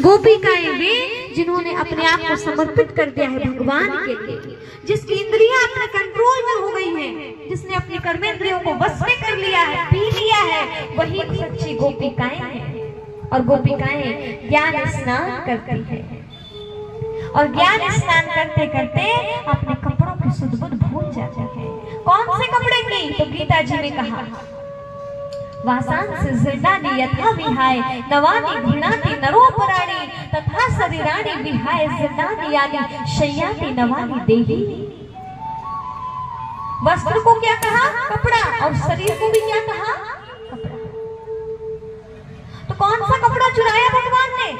गोपिकाएँ वे जिन्होंने अपने आप को समर्पित कर दिया है भगवान के लिए जिसकी इंद्रियाँ अपने कंट्रोल में हो गई हैं, जिसने अपनी कर्मेंद्रियों को वश में कर लिया है पी लिया है वही सच्ची गोपिकाएँ हैं। और गोपिकाएँ ज्ञान स्नान करती है। और ज्ञान स्नान करते करते अपने कपड़ों की सुदबुद भूल जाते हैं। कौन से कपड़े की? तो गीता जी ने कहा वासांस जीर्णानि यथा विहाय नवानि घृणाति नरोपराणि तथा शरीराणि विहाय जीर्णानि यानि शय्याति नवानि देहि वस्त्र को क्या कहा कपड़ा और शरीर को भी क्या कहा तो कौन सा कपड़ा चुराया भगवान ने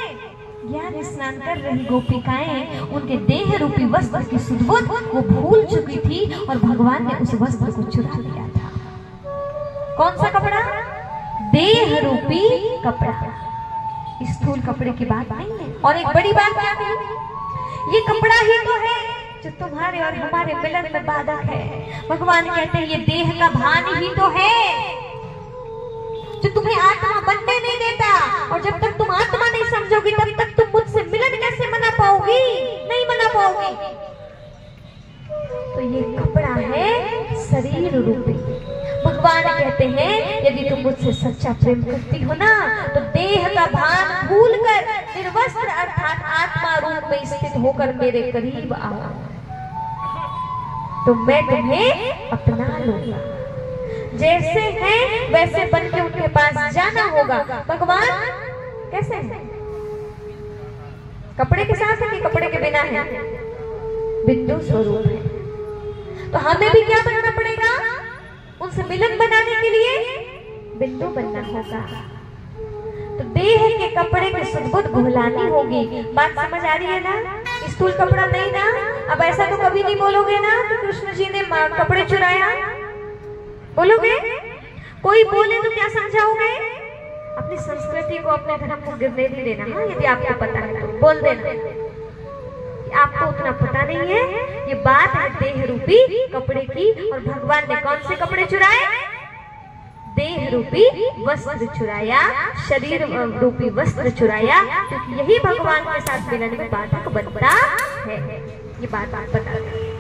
ज्ञान स्नान कर रही गोपिकाएँ उनके देह रूपी वस्त्र की सुदबुद वो भूल चुकी थी और भगवान ने उस वस्त्र को चुरा लिया था कौन सा कपड़ा देह रूपी कपड़ा स्थूल कपड़े की बात नहीं है। और एक बड़ी बात क्या है? ये कपड़ा ही तो है जो तुम्हारे और हमारे मिलन में बाधक है। भगवान कहते हैं, ये देह का भान ही तो है जो तुम्हें आत्मा बनने नहीं देता। और जब तक तुम आत्मा नहीं समझोगी, तब तक तुम मुझसे मिलन कैसे मना पाओगी? नहीं मना पाओगी। तो ये कपड़ा है शरीर रूपी। भगवान कहते हैं, यदि तुम मुझसे सच्चा प्रेम करती हो ना तो देह का भान भूल कर निर्वस्त्र अर्थात आत्मा रूप में स्थित होकर मेरे करीब आओ। तो मैं तुम्हें अपना लूँगा। जैसे हैं, वैसे बन के उनके पास जाना होगा। भगवान, कैसे है? कपड़े के साथ है कि कपड़े के बिना है? बिंदु स्वरूप है। तो हमें भी क्या पड़ेगा उनसे मिलन बनाने के लिए बिंदु बनना होगा तो देह के कपड़े की सुदबुद भुलानी होगी। बात समझ आ रही है ना? स्थूल कपड़ा नहीं ना? अब ऐसा तो कभी नहीं बोलोगे ना कि कृष्ण जी ने कपड़े चुराया? बोलोगे? कोई बोले तो क्या समझाओगे? अपनी संस्कृति को, अपने धर्म को गिरने नहीं देना। हाँ यदि आपको पता है तो बोल देना। आपको उतना पता नहीं है। ये बात है देह रूपी कपड़े की और भगवान ने कौन से कपड़े चुराए? देह रूपी वस्त्र चुराया, शरीर रूपी वस्त्र चुराया, क्योंकि यही भगवान के साथ मिलन में बाधक बनता है। ये बात आप बता